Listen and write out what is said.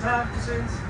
practices.